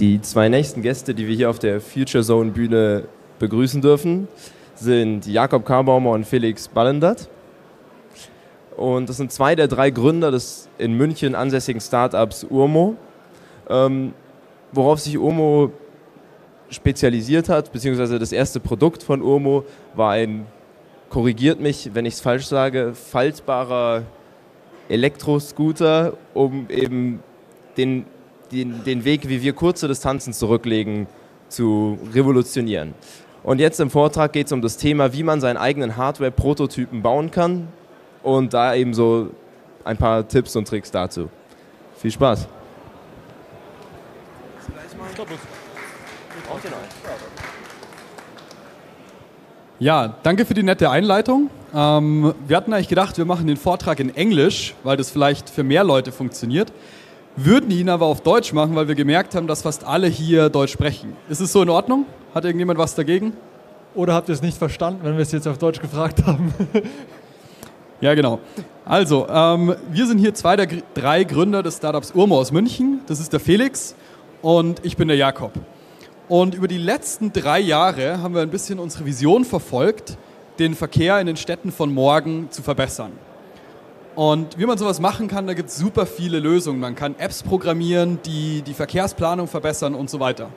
Die zwei nächsten Gäste, die wir hier auf der Future Zone Bühne begrüßen dürfen, sind Jakob Karbaumer und Felix Ballendat. Und das sind zwei der drei Gründer des in München ansässigen Startups Urmo. Ähm, worauf sich Urmo spezialisiert hat, beziehungsweise das erste Produkt von Urmo war ein, korrigiert mich, wenn ich es falsch sage, faltbarer Elektroscooter, um eben den den, den Weg, wie wir kurze Distanzen zurücklegen, zu revolutionieren. Und jetzt im Vortrag geht es um das Thema, wie man seinen eigenen Hardware-Prototypen bauen kann und da eben so ein paar Tipps und Tricks dazu. Viel Spaß. Ja, danke für die nette Einleitung. Ähm, wir hatten eigentlich gedacht, wir machen den Vortrag in Englisch, weil das vielleicht für mehr Leute funktioniert würden ihn aber auf Deutsch machen, weil wir gemerkt haben, dass fast alle hier Deutsch sprechen. Ist es so in Ordnung? Hat irgendjemand was dagegen? Oder habt ihr es nicht verstanden, wenn wir es jetzt auf Deutsch gefragt haben? ja, genau. Also, ähm, wir sind hier zwei der drei Gründer des Startups Urmo aus München. Das ist der Felix und ich bin der Jakob. Und über die letzten drei Jahre haben wir ein bisschen unsere Vision verfolgt, den Verkehr in den Städten von morgen zu verbessern. Und wie man sowas machen kann, da gibt es super viele Lösungen. Man kann Apps programmieren, die die Verkehrsplanung verbessern und so weiter.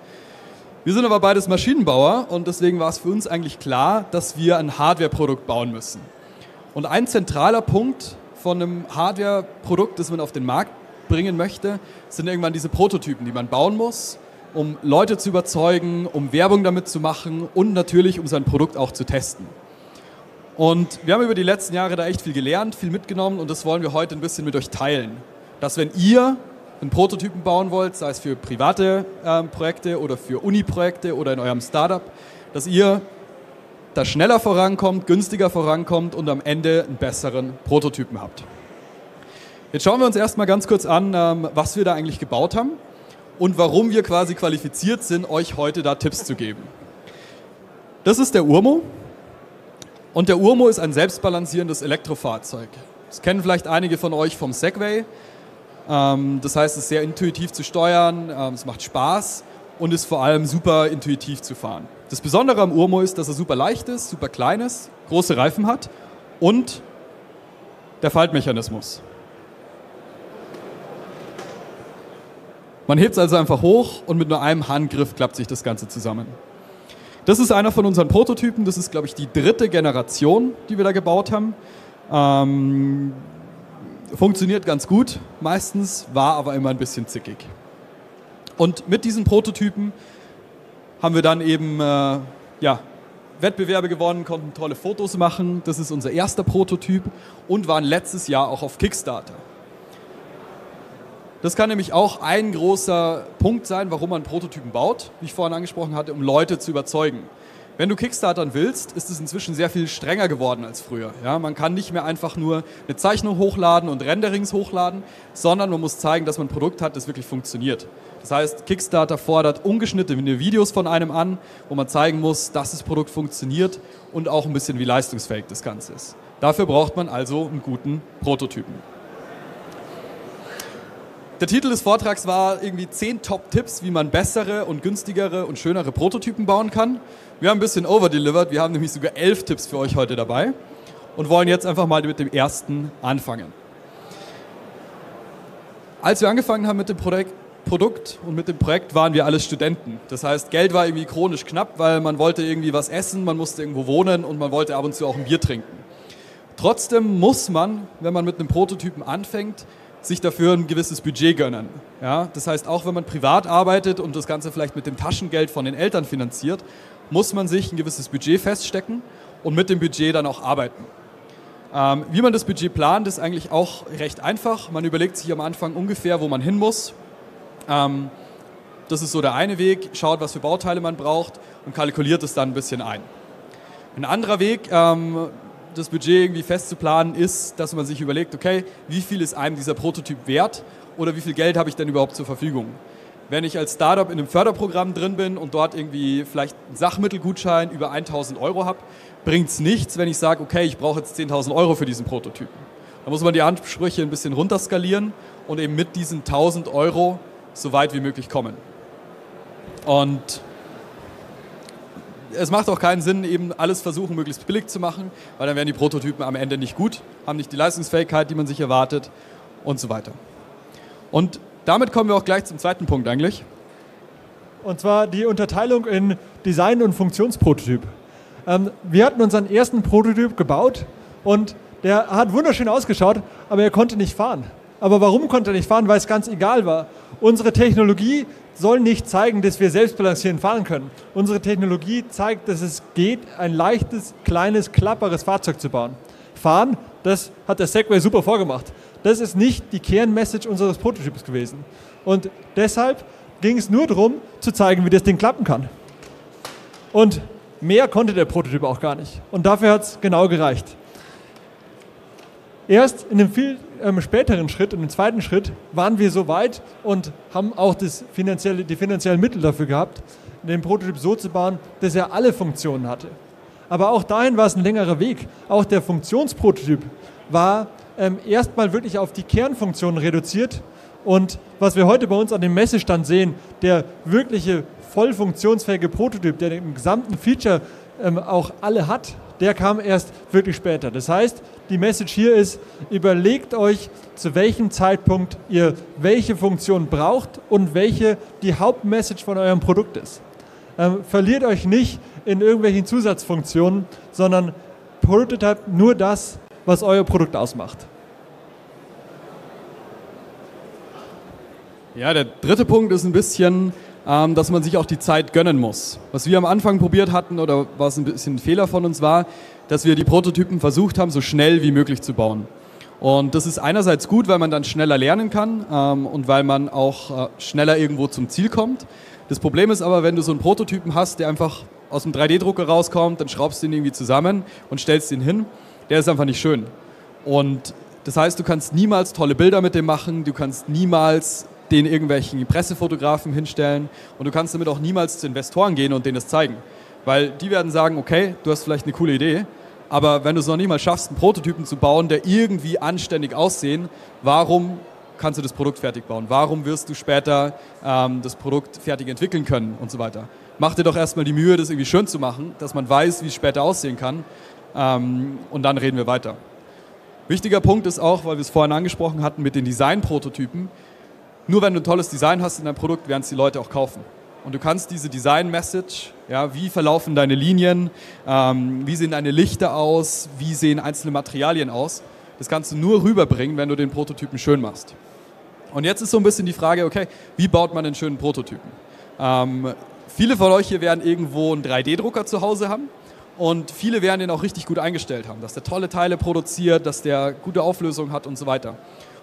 Wir sind aber beides Maschinenbauer und deswegen war es für uns eigentlich klar, dass wir ein Hardware-Produkt bauen müssen. Und ein zentraler Punkt von einem Hardware-Produkt, das man auf den Markt bringen möchte, sind irgendwann diese Prototypen, die man bauen muss, um Leute zu überzeugen, um Werbung damit zu machen und natürlich, um sein Produkt auch zu testen. Und wir haben über die letzten Jahre da echt viel gelernt, viel mitgenommen und das wollen wir heute ein bisschen mit euch teilen. Dass wenn ihr einen Prototypen bauen wollt, sei es für private äh, Projekte oder für Uni-Projekte oder in eurem Startup, dass ihr da schneller vorankommt, günstiger vorankommt und am Ende einen besseren Prototypen habt. Jetzt schauen wir uns erstmal ganz kurz an, ähm, was wir da eigentlich gebaut haben und warum wir quasi qualifiziert sind, euch heute da Tipps zu geben. Das ist der Urmo. Und der Urmo ist ein selbstbalancierendes Elektrofahrzeug. Das kennen vielleicht einige von euch vom Segway. Ähm, das heißt, es ist sehr intuitiv zu steuern, ähm, es macht Spaß und ist vor allem super intuitiv zu fahren. Das Besondere am Urmo ist, dass er super leicht ist, super klein ist, große Reifen hat und der Faltmechanismus. Man hebt es also einfach hoch und mit nur einem Handgriff klappt sich das Ganze zusammen. Das ist einer von unseren Prototypen. Das ist, glaube ich, die dritte Generation, die wir da gebaut haben. Ähm, funktioniert ganz gut meistens, war aber immer ein bisschen zickig. Und mit diesen Prototypen haben wir dann eben äh, ja, Wettbewerbe gewonnen, konnten tolle Fotos machen. Das ist unser erster Prototyp und waren letztes Jahr auch auf Kickstarter. Das kann nämlich auch ein großer Punkt sein, warum man Prototypen baut, wie ich vorhin angesprochen hatte, um Leute zu überzeugen. Wenn du Kickstartern willst, ist es inzwischen sehr viel strenger geworden als früher. Ja, man kann nicht mehr einfach nur eine Zeichnung hochladen und Renderings hochladen, sondern man muss zeigen, dass man ein Produkt hat, das wirklich funktioniert. Das heißt, Kickstarter fordert ungeschnittene Videos von einem an, wo man zeigen muss, dass das Produkt funktioniert und auch ein bisschen wie leistungsfähig das Ganze ist. Dafür braucht man also einen guten Prototypen. Der Titel des Vortrags war irgendwie 10 Top-Tipps, wie man bessere und günstigere und schönere Prototypen bauen kann. Wir haben ein bisschen overdelivered, wir haben nämlich sogar 11 Tipps für euch heute dabei und wollen jetzt einfach mal mit dem ersten anfangen. Als wir angefangen haben mit dem Projekt, Produkt und mit dem Projekt waren wir alles Studenten. Das heißt, Geld war irgendwie chronisch knapp, weil man wollte irgendwie was essen, man musste irgendwo wohnen und man wollte ab und zu auch ein Bier trinken. Trotzdem muss man, wenn man mit einem Prototypen anfängt, sich dafür ein gewisses Budget gönnen. Ja? Das heißt, auch wenn man privat arbeitet und das Ganze vielleicht mit dem Taschengeld von den Eltern finanziert, muss man sich ein gewisses Budget feststecken und mit dem Budget dann auch arbeiten. Ähm, wie man das Budget plant, ist eigentlich auch recht einfach. Man überlegt sich am Anfang ungefähr, wo man hin muss. Ähm, das ist so der eine Weg, schaut, was für Bauteile man braucht und kalkuliert es dann ein bisschen ein. Ein anderer Weg, ähm, das Budget irgendwie festzuplanen, ist, dass man sich überlegt, okay, wie viel ist einem dieser Prototyp wert oder wie viel Geld habe ich denn überhaupt zur Verfügung? Wenn ich als Startup in einem Förderprogramm drin bin und dort irgendwie vielleicht einen Sachmittelgutschein über 1000 Euro habe, bringt es nichts, wenn ich sage, okay, ich brauche jetzt 10.000 Euro für diesen Prototypen. Da muss man die Ansprüche ein bisschen runterskalieren und eben mit diesen 1000 Euro so weit wie möglich kommen. Und es macht auch keinen Sinn, eben alles versuchen, möglichst billig zu machen, weil dann werden die Prototypen am Ende nicht gut, haben nicht die Leistungsfähigkeit, die man sich erwartet und so weiter. Und damit kommen wir auch gleich zum zweiten Punkt eigentlich. Und zwar die Unterteilung in Design- und Funktionsprototyp. Ähm, wir hatten unseren ersten Prototyp gebaut und der hat wunderschön ausgeschaut, aber er konnte nicht fahren. Aber warum konnte er nicht fahren? Weil es ganz egal war. Unsere Technologie soll nicht zeigen, dass wir selbstbalancierend fahren können. Unsere Technologie zeigt, dass es geht, ein leichtes, kleines, klapperes Fahrzeug zu bauen. Fahren, das hat der Segway super vorgemacht. Das ist nicht die Kernmessage unseres Prototyps gewesen. Und deshalb ging es nur darum, zu zeigen, wie das Ding klappen kann. Und mehr konnte der Prototyp auch gar nicht. Und dafür hat es genau gereicht. Erst in einem viel ähm, späteren Schritt, dem zweiten Schritt, waren wir so weit und haben auch das finanzielle, die finanziellen Mittel dafür gehabt, den Prototyp so zu bauen, dass er alle Funktionen hatte. Aber auch dahin war es ein längerer Weg. Auch der Funktionsprototyp war ähm, erstmal wirklich auf die Kernfunktionen reduziert. Und was wir heute bei uns an dem Messestand sehen, der wirkliche voll funktionsfähige Prototyp, der den gesamten Feature ähm, auch alle hat, der kam erst wirklich später. Das heißt, die Message hier ist, überlegt euch, zu welchem Zeitpunkt ihr welche Funktion braucht und welche die Hauptmessage von eurem Produkt ist. Ähm, verliert euch nicht in irgendwelchen Zusatzfunktionen, sondern Prototype nur das, was euer Produkt ausmacht. Ja, der dritte Punkt ist ein bisschen, ähm, dass man sich auch die Zeit gönnen muss. Was wir am Anfang probiert hatten oder was ein bisschen ein Fehler von uns war, dass wir die Prototypen versucht haben, so schnell wie möglich zu bauen. Und das ist einerseits gut, weil man dann schneller lernen kann ähm, und weil man auch äh, schneller irgendwo zum Ziel kommt. Das Problem ist aber, wenn du so einen Prototypen hast, der einfach aus dem 3D-Drucker rauskommt, dann schraubst du ihn irgendwie zusammen und stellst ihn hin, der ist einfach nicht schön. Und das heißt, du kannst niemals tolle Bilder mit dem machen, du kannst niemals den irgendwelchen Pressefotografen hinstellen und du kannst damit auch niemals zu Investoren gehen und denen das zeigen. Weil die werden sagen, okay, du hast vielleicht eine coole Idee, aber wenn du es noch nicht mal schaffst, einen Prototypen zu bauen, der irgendwie anständig aussehen, warum kannst du das Produkt fertig bauen? Warum wirst du später ähm, das Produkt fertig entwickeln können und so weiter? Mach dir doch erstmal die Mühe, das irgendwie schön zu machen, dass man weiß, wie es später aussehen kann ähm, und dann reden wir weiter. Wichtiger Punkt ist auch, weil wir es vorhin angesprochen hatten mit den Design-Prototypen, nur wenn du ein tolles Design hast in deinem Produkt, werden es die Leute auch kaufen. Und du kannst diese Design-Message, ja, wie verlaufen deine Linien, ähm, wie sehen deine Lichter aus, wie sehen einzelne Materialien aus, das kannst du nur rüberbringen, wenn du den Prototypen schön machst. Und jetzt ist so ein bisschen die Frage, okay, wie baut man einen schönen Prototypen? Ähm, viele von euch hier werden irgendwo einen 3D-Drucker zu Hause haben und viele werden den auch richtig gut eingestellt haben, dass der tolle Teile produziert, dass der gute Auflösung hat und so weiter.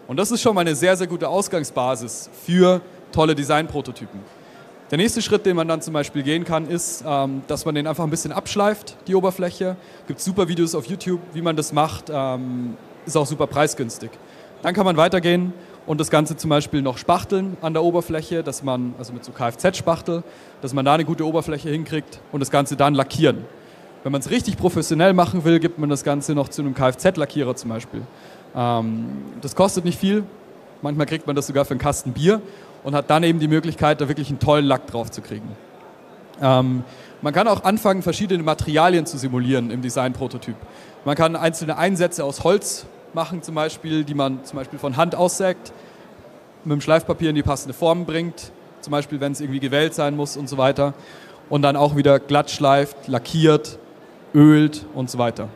Und das ist schon mal eine sehr, sehr gute Ausgangsbasis für tolle Designprototypen. Der nächste Schritt, den man dann zum Beispiel gehen kann, ist, ähm, dass man den einfach ein bisschen abschleift, die Oberfläche. Gibt super Videos auf YouTube, wie man das macht. Ähm, ist auch super preisgünstig. Dann kann man weitergehen und das Ganze zum Beispiel noch spachteln an der Oberfläche, dass man, also mit so Kfz-Spachtel, dass man da eine gute Oberfläche hinkriegt und das Ganze dann lackieren. Wenn man es richtig professionell machen will, gibt man das Ganze noch zu einem Kfz-Lackierer zum Beispiel. Ähm, das kostet nicht viel. Manchmal kriegt man das sogar für einen Kasten Bier und hat dann eben die Möglichkeit, da wirklich einen tollen Lack drauf zu kriegen. Ähm, man kann auch anfangen, verschiedene Materialien zu simulieren im Design-Prototyp. Man kann einzelne Einsätze aus Holz machen, zum Beispiel, die man zum Beispiel von Hand aussägt, mit dem Schleifpapier in die passende Form bringt, zum Beispiel, wenn es irgendwie gewählt sein muss und so weiter. Und dann auch wieder glatt schleift, lackiert, ölt und so weiter.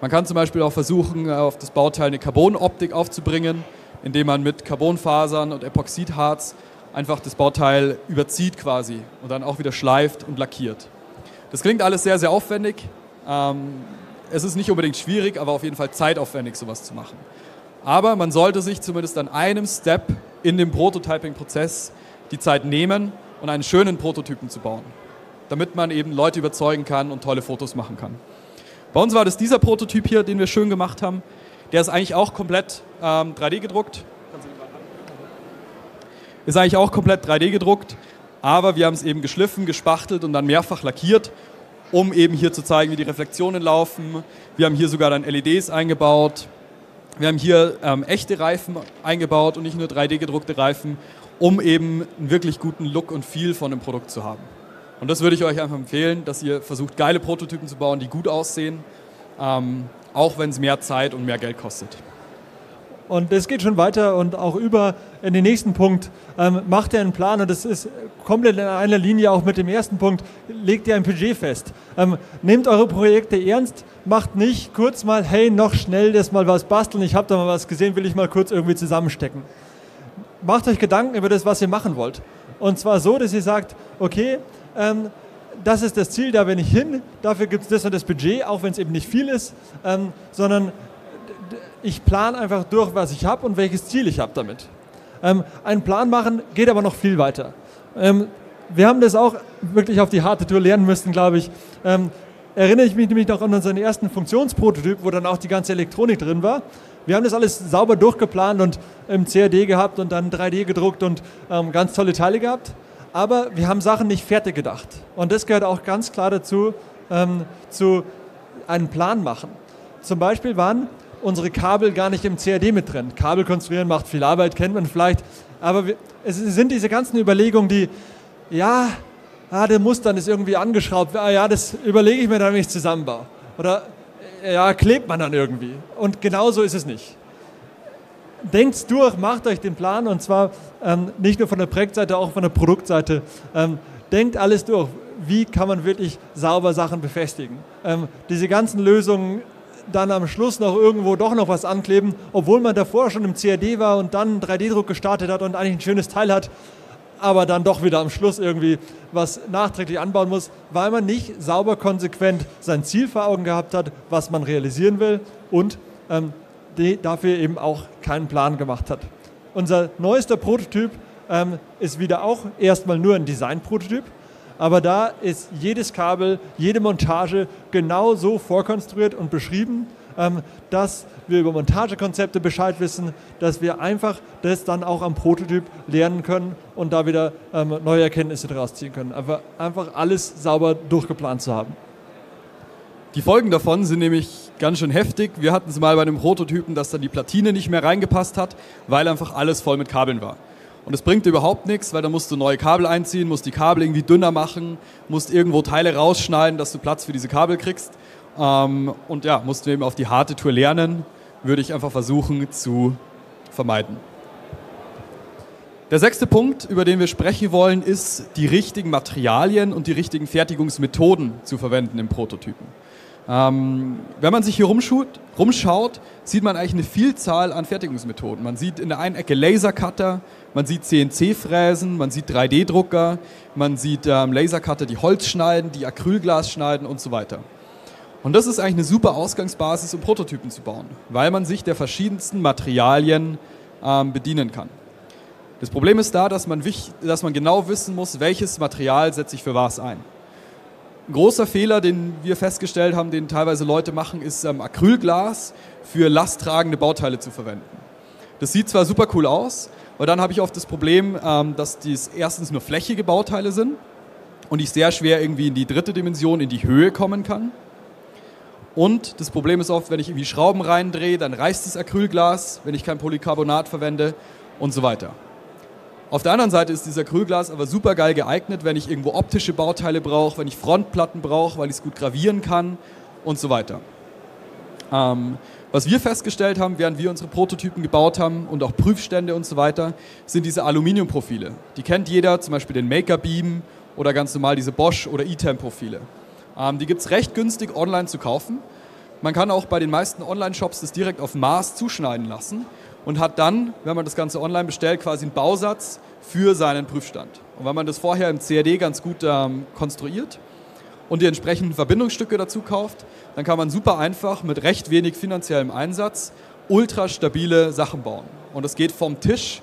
Man kann zum Beispiel auch versuchen, auf das Bauteil eine Carbonoptik aufzubringen, indem man mit Carbonfasern und Epoxidharz einfach das Bauteil überzieht quasi und dann auch wieder schleift und lackiert. Das klingt alles sehr, sehr aufwendig. Ähm, es ist nicht unbedingt schwierig, aber auf jeden Fall zeitaufwendig, sowas zu machen. Aber man sollte sich zumindest an einem Step in dem Prototyping-Prozess die Zeit nehmen und einen schönen Prototypen zu bauen, damit man eben Leute überzeugen kann und tolle Fotos machen kann. Bei uns war das dieser Prototyp hier, den wir schön gemacht haben. Der ist eigentlich auch komplett ähm, 3D gedruckt. Ist eigentlich auch komplett 3D gedruckt, aber wir haben es eben geschliffen, gespachtelt und dann mehrfach lackiert, um eben hier zu zeigen, wie die Reflexionen laufen. Wir haben hier sogar dann LEDs eingebaut. Wir haben hier ähm, echte Reifen eingebaut und nicht nur 3D gedruckte Reifen, um eben einen wirklich guten Look und Feel von dem Produkt zu haben. Und das würde ich euch einfach empfehlen, dass ihr versucht, geile Prototypen zu bauen, die gut aussehen, ähm, auch wenn es mehr Zeit und mehr Geld kostet. Und es geht schon weiter und auch über in den nächsten Punkt. Ähm, macht ihr einen Plan und das ist komplett in einer Linie auch mit dem ersten Punkt. Legt ihr ein Budget fest. Ähm, nehmt eure Projekte ernst. Macht nicht kurz mal, hey, noch schnell das mal was basteln. Ich habe da mal was gesehen, will ich mal kurz irgendwie zusammenstecken. Macht euch Gedanken über das, was ihr machen wollt. Und zwar so, dass ihr sagt, okay, ähm, das ist das Ziel, da bin ich hin, dafür gibt es das und das Budget, auch wenn es eben nicht viel ist, ähm, sondern ich plane einfach durch, was ich habe und welches Ziel ich habe damit. Ähm, einen Plan machen geht aber noch viel weiter. Ähm, wir haben das auch wirklich auf die harte Tour lernen müssen, glaube ich. Ähm, erinnere ich mich nämlich noch an unseren ersten Funktionsprototyp, wo dann auch die ganze Elektronik drin war. Wir haben das alles sauber durchgeplant und im CAD gehabt und dann 3D gedruckt und ähm, ganz tolle Teile gehabt. Aber wir haben Sachen nicht fertig gedacht. Und das gehört auch ganz klar dazu, ähm, zu einen Plan machen. Zum Beispiel waren unsere Kabel gar nicht im CAD mit drin. Kabel konstruieren macht viel Arbeit, kennt man vielleicht. Aber es sind diese ganzen Überlegungen, die, ja, ah, der Mustern ist irgendwie angeschraubt. Ah, ja, das überlege ich mir dann, wenn ich es zusammenbaue. Oder ja, klebt man dann irgendwie. Und genau so ist es nicht. Denkt durch, macht euch den Plan und zwar ähm, nicht nur von der Projektseite, auch von der Produktseite. Ähm, denkt alles durch. Wie kann man wirklich sauber Sachen befestigen? Ähm, diese ganzen Lösungen dann am Schluss noch irgendwo doch noch was ankleben, obwohl man davor schon im CAD war und dann einen 3D-Druck gestartet hat und eigentlich ein schönes Teil hat, aber dann doch wieder am Schluss irgendwie was nachträglich anbauen muss, weil man nicht sauber konsequent sein Ziel vor Augen gehabt hat, was man realisieren will und ähm, dafür eben auch keinen Plan gemacht hat. Unser neuester Prototyp ähm, ist wieder auch erstmal nur ein Design-Prototyp aber da ist jedes Kabel, jede Montage genau so vorkonstruiert und beschrieben, ähm, dass wir über Montagekonzepte Bescheid wissen, dass wir einfach das dann auch am Prototyp lernen können und da wieder ähm, neue Erkenntnisse daraus ziehen können. Aber einfach alles sauber durchgeplant zu haben. Die Folgen davon sind nämlich ganz schön heftig. Wir hatten es mal bei einem Prototypen, dass dann die Platine nicht mehr reingepasst hat, weil einfach alles voll mit Kabeln war. Und es bringt überhaupt nichts, weil da musst du neue Kabel einziehen, musst die Kabel irgendwie dünner machen, musst irgendwo Teile rausschneiden, dass du Platz für diese Kabel kriegst. Ähm, und ja, musst du eben auf die harte Tour lernen, würde ich einfach versuchen zu vermeiden. Der sechste Punkt, über den wir sprechen wollen, ist, die richtigen Materialien und die richtigen Fertigungsmethoden zu verwenden im Prototypen. Ähm, wenn man sich hier rumschaut, rumschaut, sieht man eigentlich eine Vielzahl an Fertigungsmethoden. Man sieht in der einen Ecke Lasercutter, man sieht CNC-Fräsen, man sieht 3D-Drucker, man sieht ähm, Lasercutter, die Holz schneiden, die Acrylglas schneiden und so weiter. Und das ist eigentlich eine super Ausgangsbasis, um Prototypen zu bauen, weil man sich der verschiedensten Materialien ähm, bedienen kann. Das Problem ist da, dass man, dass man genau wissen muss, welches Material setze ich für was ein. Ein großer Fehler, den wir festgestellt haben, den teilweise Leute machen, ist ähm, Acrylglas für lasttragende Bauteile zu verwenden. Das sieht zwar super cool aus, aber dann habe ich oft das Problem, ähm, dass dies erstens nur flächige Bauteile sind und ich sehr schwer irgendwie in die dritte Dimension, in die Höhe kommen kann. Und das Problem ist oft, wenn ich irgendwie Schrauben reindrehe, dann reißt das Acrylglas, wenn ich kein Polycarbonat verwende und so weiter. Auf der anderen Seite ist dieser Acrylglas aber super geil geeignet, wenn ich irgendwo optische Bauteile brauche, wenn ich Frontplatten brauche, weil ich es gut gravieren kann und so weiter. Ähm, was wir festgestellt haben, während wir unsere Prototypen gebaut haben und auch Prüfstände und so weiter, sind diese Aluminiumprofile. Die kennt jeder, zum Beispiel den Maker Beam oder ganz normal diese Bosch oder Etam-Profile. Ähm, die gibt es recht günstig online zu kaufen. Man kann auch bei den meisten Online-Shops das direkt auf Maß zuschneiden lassen und hat dann, wenn man das Ganze online bestellt, quasi einen Bausatz für seinen Prüfstand. Und wenn man das vorher im CAD ganz gut ähm, konstruiert und die entsprechenden Verbindungsstücke dazu kauft, dann kann man super einfach mit recht wenig finanziellem Einsatz ultra stabile Sachen bauen. Und das geht vom Tisch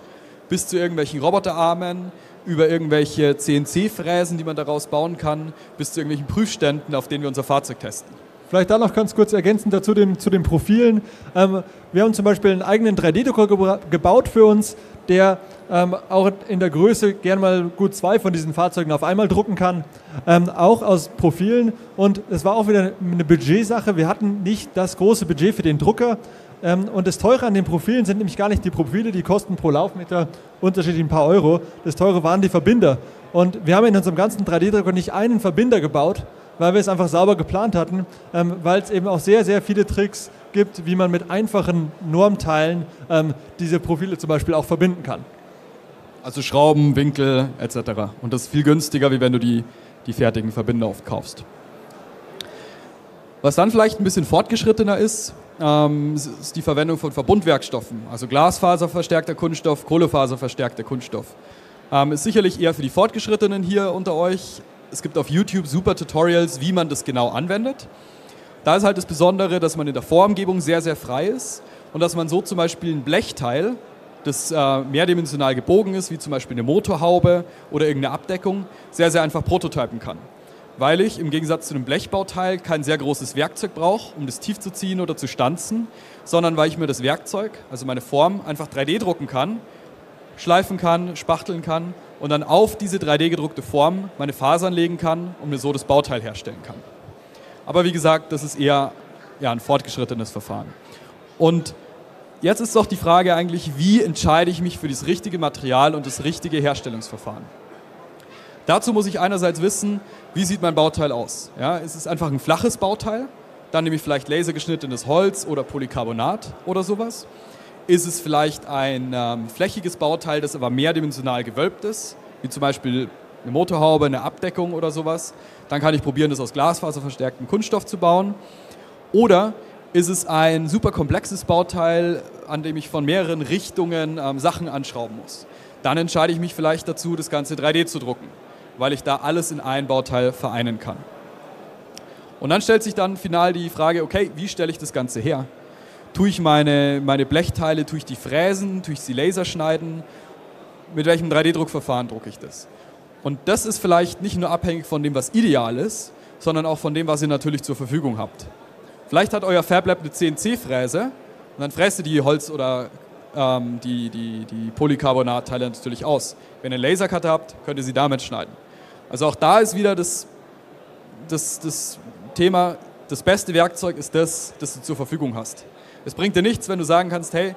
bis zu irgendwelchen Roboterarmen, über irgendwelche CNC-Fräsen, die man daraus bauen kann, bis zu irgendwelchen Prüfständen, auf denen wir unser Fahrzeug testen. Vielleicht da noch ganz kurz ergänzend dazu den, zu den Profilen. Ähm, wir haben zum Beispiel einen eigenen 3D-Drucker gebaut für uns, der ähm, auch in der Größe gern mal gut zwei von diesen Fahrzeugen auf einmal drucken kann, ähm, auch aus Profilen. Und es war auch wieder eine Budgetsache. Wir hatten nicht das große Budget für den Drucker Ähm, und das Teure an den Profilen sind nämlich gar nicht die Profile, die kosten pro Laufmeter unterschiedlich ein paar Euro. Das Teure waren die Verbinder. Und wir haben in unserem ganzen 3D-Drucker nicht einen Verbinder gebaut, weil wir es einfach sauber geplant hatten, ähm, weil es eben auch sehr, sehr viele Tricks gibt, wie man mit einfachen Normteilen ähm, diese Profile zum Beispiel auch verbinden kann. Also Schrauben, Winkel etc. Und das ist viel günstiger, wie wenn du die, die fertigen Verbinder oft kaufst. Was dann vielleicht ein bisschen fortgeschrittener ist, ähm, ist die Verwendung von Verbundwerkstoffen, also Glasfaserverstärkter Kunststoff, Kohlefaserverstärkter Kunststoff. Ähm, ist sicherlich eher für die Fortgeschrittenen hier unter euch. Es gibt auf YouTube super Tutorials, wie man das genau anwendet. Da ist halt das Besondere, dass man in der Vorumgebung sehr, sehr frei ist und dass man so zum Beispiel ein Blechteil, das äh, mehrdimensional gebogen ist, wie zum Beispiel eine Motorhaube oder irgendeine Abdeckung, sehr, sehr einfach prototypen kann weil ich im Gegensatz zu einem Blechbauteil kein sehr großes Werkzeug brauche, um das tief zu ziehen oder zu stanzen, sondern weil ich mir das Werkzeug, also meine Form, einfach 3D drucken kann, schleifen kann, spachteln kann und dann auf diese 3D gedruckte Form meine Fasern legen kann und mir so das Bauteil herstellen kann. Aber wie gesagt, das ist eher ja, ein fortgeschrittenes Verfahren. Und jetzt ist doch die Frage eigentlich, wie entscheide ich mich für das richtige Material und das richtige Herstellungsverfahren? Dazu muss ich einerseits wissen, wie sieht mein Bauteil aus. Ja, ist es einfach ein flaches Bauteil, dann nehme ich vielleicht lasergeschnittenes Holz oder Polycarbonat oder sowas. Ist es vielleicht ein ähm, flächiges Bauteil, das aber mehrdimensional gewölbt ist, wie zum Beispiel eine Motorhaube, eine Abdeckung oder sowas. Dann kann ich probieren, das aus glasfaserverstärktem Kunststoff zu bauen. Oder ist es ein super komplexes Bauteil, an dem ich von mehreren Richtungen ähm, Sachen anschrauben muss. Dann entscheide ich mich vielleicht dazu, das Ganze 3D zu drucken weil ich da alles in ein Bauteil vereinen kann. Und dann stellt sich dann final die Frage, okay, wie stelle ich das Ganze her? Tue ich meine, meine Blechteile, tue ich die fräsen, tue ich sie laserschneiden? Mit welchem 3D-Druckverfahren drucke ich das? Und das ist vielleicht nicht nur abhängig von dem, was ideal ist, sondern auch von dem, was ihr natürlich zur Verfügung habt. Vielleicht hat euer FabLab eine CNC-Fräse und dann fräst ihr die Holz- oder ähm, die, die, die Polycarbonat-Teile natürlich aus. Wenn ihr einen Lasercutter habt, könnt ihr sie damit schneiden. Also auch da ist wieder das, das, das Thema, das beste Werkzeug ist das, das du zur Verfügung hast. Es bringt dir nichts, wenn du sagen kannst, hey,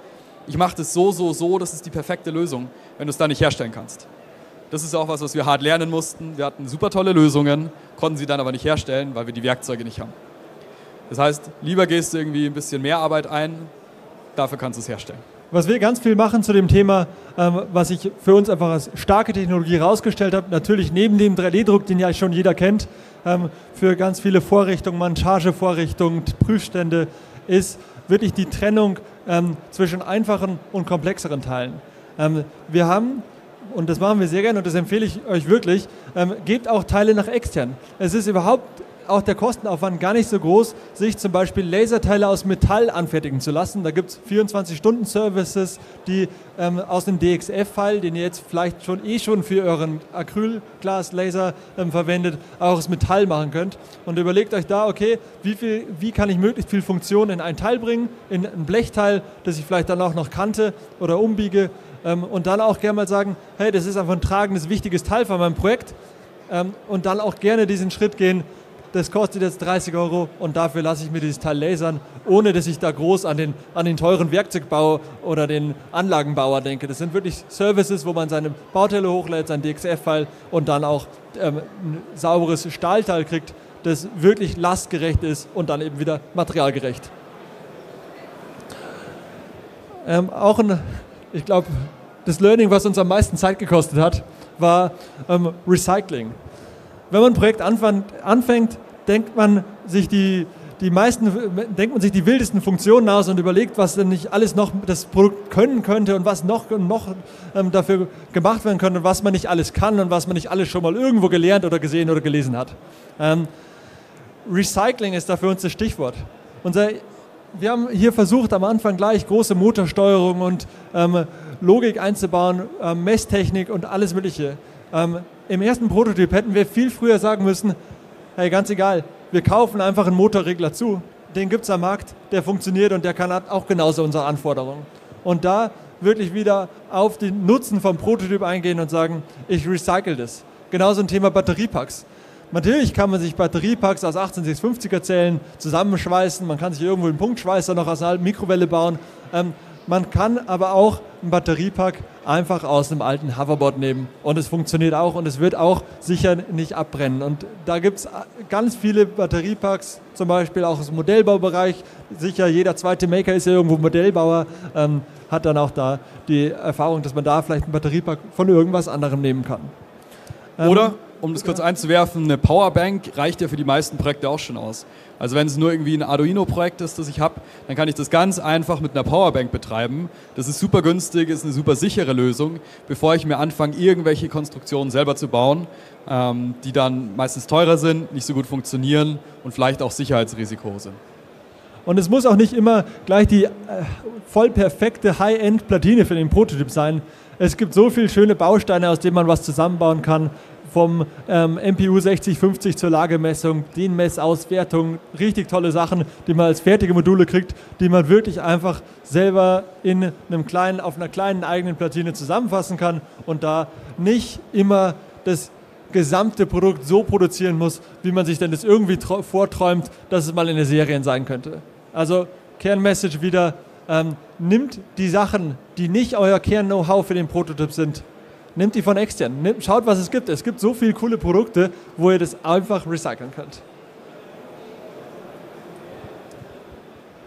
ich mache das so, so, so, das ist die perfekte Lösung, wenn du es da nicht herstellen kannst. Das ist auch was, was wir hart lernen mussten. Wir hatten super tolle Lösungen, konnten sie dann aber nicht herstellen, weil wir die Werkzeuge nicht haben. Das heißt, lieber gehst du irgendwie ein bisschen mehr Arbeit ein, dafür kannst du es herstellen. Was wir ganz viel machen zu dem Thema, ähm, was ich für uns einfach als starke Technologie herausgestellt habe, natürlich neben dem 3D-Druck, den ja schon jeder kennt, ähm, für ganz viele Vorrichtungen, Montagevorrichtungen, Prüfstände, ist wirklich die Trennung ähm, zwischen einfachen und komplexeren Teilen. Ähm, wir haben und das machen wir sehr gerne und das empfehle ich euch wirklich, ähm, gebt auch Teile nach extern. Es ist überhaupt auch der Kostenaufwand gar nicht so groß, sich zum Beispiel Laserteile aus Metall anfertigen zu lassen. Da gibt es 24-Stunden-Services, die ähm, aus dem DXF-File, den ihr jetzt vielleicht schon eh schon für euren Acrylglas-Laser ähm, verwendet, auch aus Metall machen könnt. Und überlegt euch da, okay, wie, viel, wie kann ich möglichst viel Funktion in ein Teil bringen, in ein Blechteil, das ich vielleicht dann auch noch kante oder umbiege. Ähm, und dann auch gerne mal sagen, hey, das ist einfach ein tragendes, wichtiges Teil von meinem Projekt. Ähm, und dann auch gerne diesen Schritt gehen, das kostet jetzt 30 Euro und dafür lasse ich mir dieses Teil lasern, ohne dass ich da groß an den, an den teuren Werkzeugbau oder den Anlagenbauer denke. Das sind wirklich Services, wo man seine Bauteile hochlädt, sein DXF-File und dann auch ähm, ein sauberes Stahlteil kriegt, das wirklich lastgerecht ist und dann eben wieder materialgerecht. Ähm, auch ein, ich glaube, das Learning, was uns am meisten Zeit gekostet hat, war ähm, Recycling wenn man ein Projekt anfängt, denkt man sich die, die meisten, denkt man sich die wildesten Funktionen aus und überlegt, was denn nicht alles noch das Produkt können könnte und was noch noch ähm, dafür gemacht werden könnte und was man nicht alles kann und was man nicht alles schon mal irgendwo gelernt oder gesehen oder gelesen hat. Ähm, Recycling ist da für uns das Stichwort. Unser, wir haben hier versucht, am Anfang gleich große Motorsteuerung und ähm, Logik einzubauen, ähm, Messtechnik und alles Mögliche. Ähm, Im ersten Prototyp hätten wir viel früher sagen müssen, hey, ganz egal, wir kaufen einfach einen Motorregler zu. Den gibt es am Markt, der funktioniert und der kann auch genauso unsere Anforderungen. Und da wirklich wieder auf den Nutzen vom Prototyp eingehen und sagen, ich recycle das. Genauso ein Thema Batteriepacks. Natürlich kann man sich Batteriepacks aus 18650er Zellen zusammenschweißen, man kann sich irgendwo einen Punktschweißer noch aus einer Mikrowelle bauen. Man kann aber auch einen Batteriepack einfach aus einem alten Hoverboard nehmen und es funktioniert auch und es wird auch sicher nicht abbrennen. Und da gibt es ganz viele Batteriepacks, zum Beispiel auch aus dem Modellbaubereich. Sicher, jeder zweite Maker ist ja irgendwo Modellbauer, ähm, hat dann auch da die Erfahrung, dass man da vielleicht einen Batteriepack von irgendwas anderem nehmen kann. Ähm, Oder um das kurz einzuwerfen, eine Powerbank reicht ja für die meisten Projekte auch schon aus. Also wenn es nur irgendwie ein Arduino-Projekt ist, das ich habe, dann kann ich das ganz einfach mit einer Powerbank betreiben. Das ist super günstig, ist eine super sichere Lösung, bevor ich mir anfange, irgendwelche Konstruktionen selber zu bauen, ähm, die dann meistens teurer sind, nicht so gut funktionieren und vielleicht auch Sicherheitsrisiko sind. Und es muss auch nicht immer gleich die äh, voll perfekte High-End-Platine für den Prototyp sein. Es gibt so viele schöne Bausteine, aus denen man was zusammenbauen kann vom ähm, MPU 6050 zur Lagemessung, DIN-Messauswertung, richtig tolle Sachen, die man als fertige Module kriegt, die man wirklich einfach selber in einem kleinen, auf einer kleinen eigenen Platine zusammenfassen kann und da nicht immer das gesamte Produkt so produzieren muss, wie man sich denn das irgendwie vorträumt, dass es mal in der Serie sein könnte. Also Kernmessage wieder, ähm, nimmt die Sachen, die nicht euer Kern-Know-how für den Prototyp sind, Nehmt die von extern. Nehmt, schaut, was es gibt. Es gibt so viele coole Produkte, wo ihr das einfach recyceln könnt.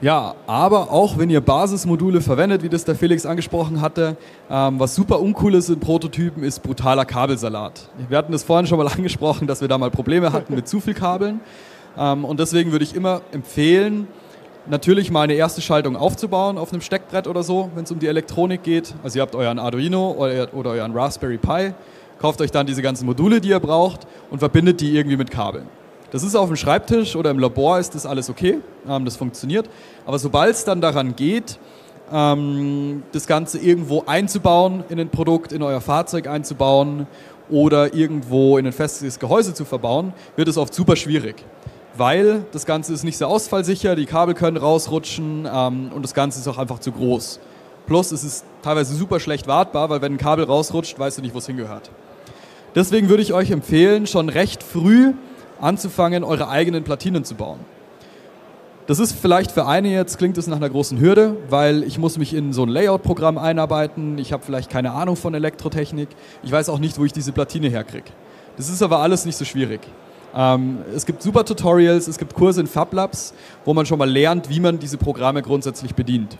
Ja, aber auch wenn ihr Basismodule verwendet, wie das der Felix angesprochen hatte, ähm, was super uncool ist in Prototypen, ist brutaler Kabelsalat. Wir hatten das vorhin schon mal angesprochen, dass wir da mal Probleme hatten mit zu viel Kabeln. Ähm, und deswegen würde ich immer empfehlen, natürlich mal eine erste Schaltung aufzubauen auf einem Steckbrett oder so, wenn es um die Elektronik geht. Also ihr habt euren Arduino oder, euren Raspberry Pi, kauft euch dann diese ganzen Module, die ihr braucht und verbindet die irgendwie mit Kabeln. Das ist auf dem Schreibtisch oder im Labor ist das alles okay, ähm, das funktioniert. Aber sobald es dann daran geht, ähm, das Ganze irgendwo einzubauen in ein Produkt, in euer Fahrzeug einzubauen oder irgendwo in ein festes Gehäuse zu verbauen, wird es oft super schwierig weil das Ganze ist nicht sehr ausfallsicher, die Kabel können rausrutschen ähm, und das Ganze ist auch einfach zu groß. Plus es ist teilweise super schlecht wartbar, weil wenn ein Kabel rausrutscht, weißt du nicht, wo es hingehört. Deswegen würde ich euch empfehlen, schon recht früh anzufangen, eure eigenen Platinen zu bauen. Das ist vielleicht für eine jetzt, klingt es nach einer großen Hürde, weil ich muss mich in so ein Layout-Programm einarbeiten, ich habe vielleicht keine Ahnung von Elektrotechnik, ich weiß auch nicht, wo ich diese Platine herkriege. Das ist aber alles nicht so schwierig. Ähm, es gibt super Tutorials, es gibt Kurse in Fab Labs, wo man schon mal lernt, wie man diese Programme grundsätzlich bedient.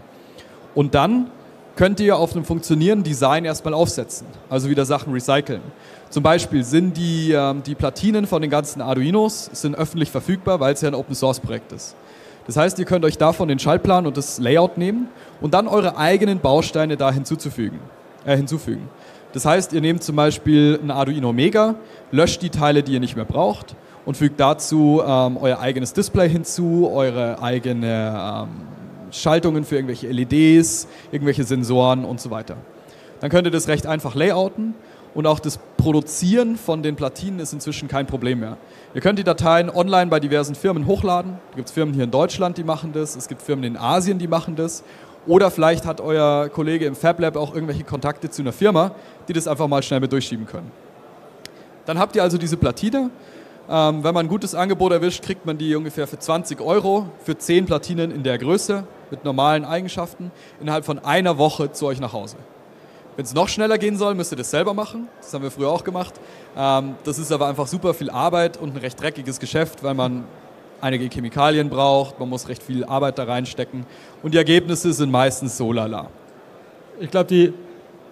Und dann könnt ihr auf einem funktionierenden Design erstmal aufsetzen, also wieder Sachen recyceln. Zum Beispiel sind die, ähm, die Platinen von den ganzen Arduinos sind öffentlich verfügbar, weil es ja ein Open Source Projekt ist. Das heißt, ihr könnt euch davon den Schaltplan und das Layout nehmen und dann eure eigenen Bausteine da hinzuzufügen, äh, hinzufügen. Das heißt, ihr nehmt zum Beispiel ein Arduino Mega, löscht die Teile, die ihr nicht mehr braucht und fügt dazu ähm, euer eigenes Display hinzu, eure eigene ähm, Schaltungen für irgendwelche LEDs, irgendwelche Sensoren und so weiter. Dann könnt ihr das recht einfach layouten und auch das Produzieren von den Platinen ist inzwischen kein Problem mehr. Ihr könnt die Dateien online bei diversen Firmen hochladen. Da gibt es Firmen hier in Deutschland, die machen das. Es gibt Firmen in Asien, die machen das. Oder vielleicht hat euer Kollege im FabLab auch irgendwelche Kontakte zu einer Firma, die das einfach mal schnell mit durchschieben können. Dann habt ihr also diese Platine ähm, wenn man ein gutes Angebot erwischt, kriegt man die ungefähr für 20 Euro für 10 Platinen in der Größe mit normalen Eigenschaften innerhalb von einer Woche zu euch nach Hause. Wenn es noch schneller gehen soll, müsst ihr das selber machen. Das haben wir früher auch gemacht. Ähm, das ist aber einfach super viel Arbeit und ein recht dreckiges Geschäft, weil man einige Chemikalien braucht, man muss recht viel Arbeit da reinstecken und die Ergebnisse sind meistens so lala. Ich glaube, die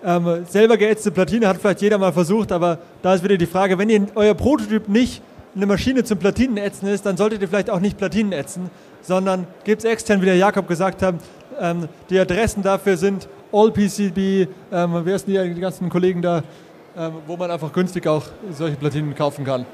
ähm, selber geätzte Platine hat vielleicht jeder mal versucht, aber da ist wieder die Frage, wenn ihr euer Prototyp nicht eine Maschine zum Platinenätzen ist, dann solltet ihr vielleicht auch nicht Platinen ätzen, sondern gebt es extern, wie der Jakob gesagt hat. Ähm, die Adressen dafür sind AllPCB, ähm, wer sind die, die ganzen Kollegen da, ähm, wo man einfach günstig auch solche Platinen kaufen kann.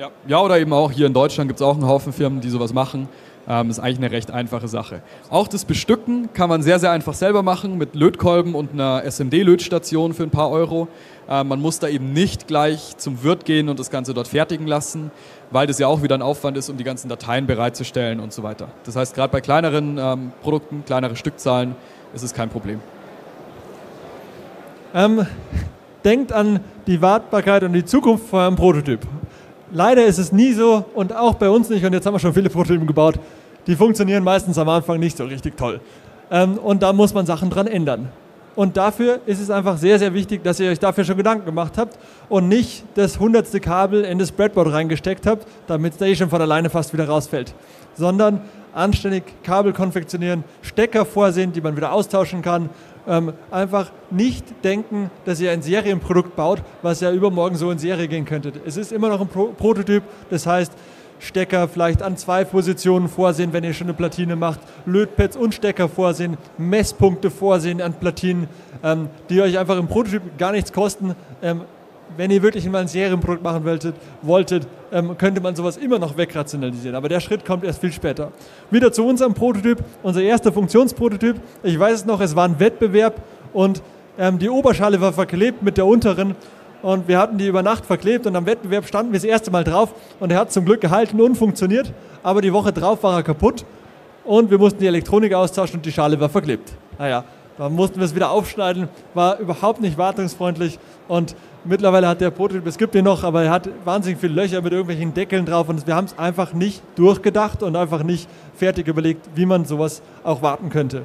Ja. ja, oder eben auch hier in Deutschland gibt es auch einen Haufen Firmen, die sowas machen. Ähm, ist eigentlich eine recht einfache Sache. Auch das Bestücken kann man sehr, sehr einfach selber machen mit Lötkolben und einer SMD-Lötstation für ein paar Euro. Ähm, man muss da eben nicht gleich zum Wirt gehen und das Ganze dort fertigen lassen, weil das ja auch wieder ein Aufwand ist, um die ganzen Dateien bereitzustellen und so weiter. Das heißt, gerade bei kleineren ähm, Produkten, kleinere Stückzahlen, ist es kein Problem. Ähm, denkt an die Wartbarkeit und die Zukunft von eurem Prototyp. Leider ist es nie so und auch bei uns nicht, und jetzt haben wir schon viele Prototypen gebaut, die funktionieren meistens am Anfang nicht so richtig toll. Ähm, und da muss man Sachen dran ändern. Und dafür ist es einfach sehr, sehr wichtig, dass ihr euch dafür schon Gedanken gemacht habt und nicht das hundertste Kabel in das Breadboard reingesteckt habt, damit es da eh schon von alleine fast wieder rausfällt. Sondern anständig Kabel konfektionieren, Stecker vorsehen, die man wieder austauschen kann. Ähm, einfach nicht denken, dass ihr ein Serienprodukt baut, was ja übermorgen so in Serie gehen könnte. Es ist immer noch ein Pro Prototyp, das heißt, Stecker vielleicht an zwei Positionen vorsehen, wenn ihr schon eine Platine macht, Lötpads und Stecker vorsehen, Messpunkte vorsehen an Platinen, ähm, die euch einfach im Prototyp gar nichts kosten. Ähm, wenn ihr wirklich mal ein Serienprodukt machen wolltet, wolltet ähm, könnte man sowas immer noch wegrationalisieren. Aber der Schritt kommt erst viel später. Wieder zu unserem Prototyp, unser erster Funktionsprototyp. Ich weiß es noch, es war ein Wettbewerb und ähm, die Oberschale war verklebt mit der unteren und wir hatten die über Nacht verklebt und am Wettbewerb standen wir das erste Mal drauf und er hat zum Glück gehalten und funktioniert, aber die Woche drauf war er kaputt und wir mussten die Elektronik austauschen und die Schale war verklebt. Naja, dann mussten wir es wieder aufschneiden, war überhaupt nicht wartungsfreundlich und mittlerweile hat der Prototyp, es gibt ihn noch, aber er hat wahnsinnig viele Löcher mit irgendwelchen Deckeln drauf und wir haben es einfach nicht durchgedacht und einfach nicht fertig überlegt, wie man sowas auch warten könnte.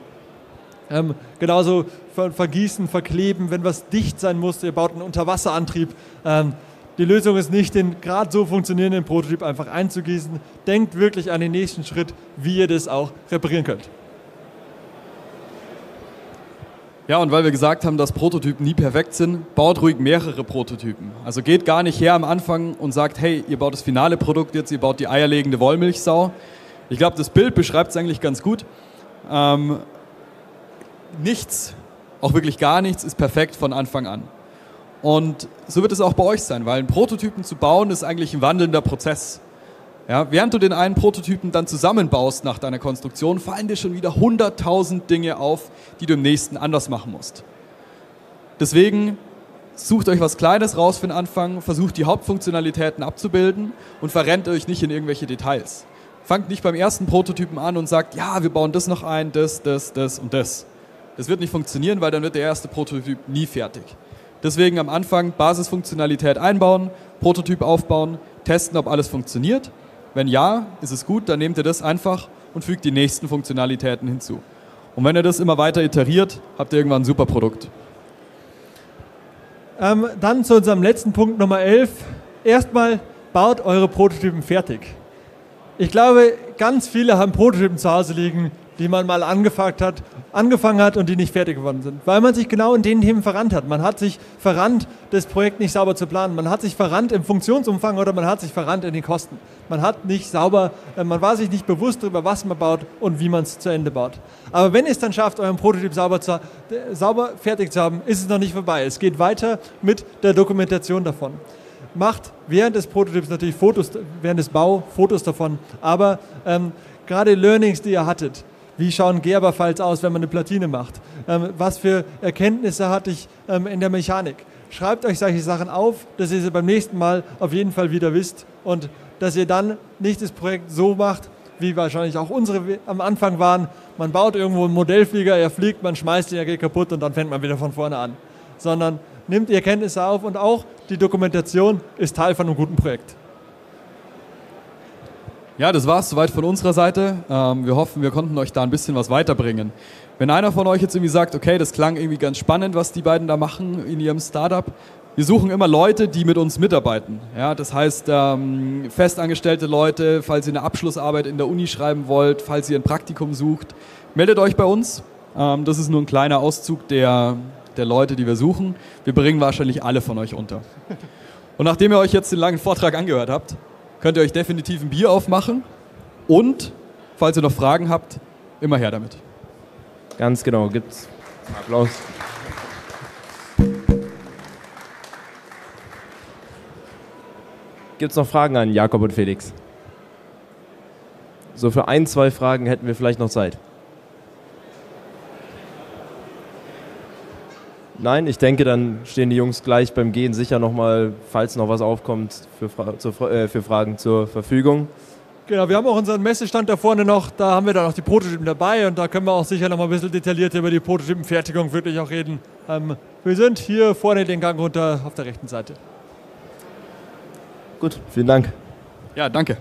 Ähm, genauso ver vergießen, verkleben, wenn was dicht sein muss, ihr baut einen Unterwasserantrieb. Ähm, die Lösung ist nicht, den gerade so funktionierenden Prototyp einfach einzugießen. Denkt wirklich an den nächsten Schritt, wie ihr das auch reparieren könnt. Ja, und weil wir gesagt haben, dass Prototypen nie perfekt sind, baut ruhig mehrere Prototypen. Also geht gar nicht her am Anfang und sagt, hey, ihr baut das finale Produkt jetzt, ihr baut die eierlegende Wollmilchsau. Ich glaube, das Bild beschreibt es eigentlich ganz gut. Ähm, nichts, auch wirklich gar nichts, ist perfekt von Anfang an. Und so wird es auch bei euch sein, weil einen Prototypen zu bauen ist eigentlich ein wandelnder Prozess. Ja, während du den einen Prototypen dann zusammenbaust nach deiner Konstruktion, fallen dir schon wieder 100.000 Dinge auf, die du im nächsten anders machen musst. Deswegen sucht euch was Kleines raus für den Anfang, versucht die Hauptfunktionalitäten abzubilden und verrennt euch nicht in irgendwelche Details. Fangt nicht beim ersten Prototypen an und sagt, ja, wir bauen das noch ein, das, das, das und das. Das wird nicht funktionieren, weil dann wird der erste Prototyp nie fertig. Deswegen am Anfang Basisfunktionalität einbauen, Prototyp aufbauen, testen, ob alles funktioniert wenn ja, ist es gut, dann nehmt ihr das einfach und fügt die nächsten Funktionalitäten hinzu. Und wenn ihr das immer weiter iteriert, habt ihr irgendwann ein super Produkt. Ähm, dann zu unserem letzten Punkt Nummer 11. Erstmal baut eure Prototypen fertig. Ich glaube, ganz viele haben Prototypen zu Hause liegen, die man mal angefangen hat, angefangen hat und die nicht fertig geworden sind. Weil man sich genau in den Themen verrannt hat. Man hat sich verrannt, das Projekt nicht sauber zu planen. Man hat sich verrannt im Funktionsumfang oder man hat sich verrannt in den Kosten. Man hat nicht sauber, äh, man war sich nicht bewusst darüber, was man baut und wie man es zu Ende baut. Aber wenn ihr es dann schafft, euren Prototyp sauber, zu, sauber fertig zu haben, ist es noch nicht vorbei. Es geht weiter mit der Dokumentation davon macht während des Prototyps natürlich Fotos, während des Bau Fotos davon, aber ähm, gerade Learnings, die ihr hattet, wie schauen Gerberfiles aus, wenn man eine Platine macht? Ähm, was für Erkenntnisse hatte ich ähm, in der Mechanik? Schreibt euch solche Sachen auf, dass ihr sie beim nächsten Mal auf jeden Fall wieder wisst und dass ihr dann nicht das Projekt so macht, wie wahrscheinlich auch unsere am Anfang waren. Man baut irgendwo einen Modellflieger, er fliegt, man schmeißt ihn, er geht kaputt und dann fängt man wieder von vorne an. Sondern nimmt die Erkenntnisse auf und auch die Dokumentation ist Teil von einem guten Projekt. Ja, das war es soweit von unserer Seite. Ähm, wir hoffen, wir konnten euch da ein bisschen was weiterbringen. Wenn einer von euch jetzt irgendwie sagt, okay, das klang irgendwie ganz spannend, was die beiden da machen in ihrem Startup, wir suchen immer Leute, die mit uns mitarbeiten. Ja, das heißt, ähm, festangestellte Leute, falls ihr eine Abschlussarbeit in der Uni schreiben wollt, falls ihr ein Praktikum sucht, meldet euch bei uns. Ähm, das ist nur ein kleiner Auszug der, der Leute, die wir suchen. Wir bringen wahrscheinlich alle von euch unter. Und nachdem ihr euch jetzt den langen Vortrag angehört habt, könnt ihr euch definitiv ein Bier aufmachen und, falls ihr noch Fragen habt, immer her damit. Ganz genau, gibt's. Applaus. Gibt es noch Fragen an Jakob und Felix? So für ein, zwei Fragen hätten wir vielleicht noch Zeit. Nein, ich denke, dann stehen die Jungs gleich beim Gehen sicher nochmal, falls noch was aufkommt, für, Fra zu, äh, für Fragen zur Verfügung. Genau, wir haben auch unseren Messestand da vorne noch, da haben wir dann auch die Prototypen dabei und da können wir auch sicher noch mal ein bisschen detaillierter über die Prototypenfertigung wirklich auch reden. Ähm, wir sind hier vorne den Gang runter auf der rechten Seite. Gut, vielen Dank. Ja, danke.